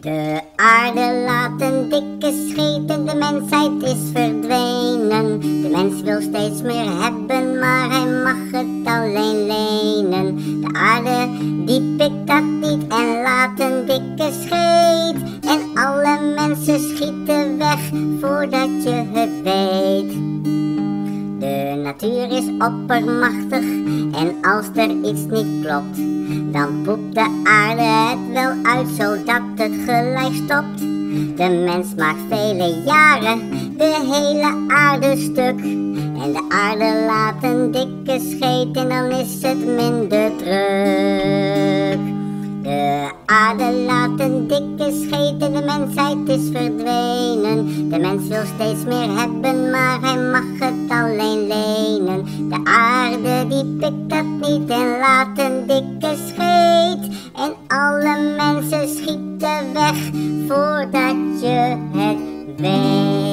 De aarde laat een dikke scheet en de mensheid is verdwenen. De mens wil steeds meer hebben, maar hij mag het alleen lenen. De aarde die pikt dat niet en laat een dikke scheet. En alle mensen schieten weg voordat je het weet. Natuur is oppermachtig en als er iets niet klopt, dan poept de aarde het wel uit zodat het gelijk stopt. De mens maakt vele jaren de hele aarde stuk. En de aarde laat een dikke scheet en dan is het minder druk. De aarde laat een dikke scheet en de mensheid is verdwenen. De mens wil steeds meer hebben, maar hij mag het alleen lenen. De aarde die pikt dat niet en laat een dikke scheet. En alle mensen schieten weg voordat je het weet.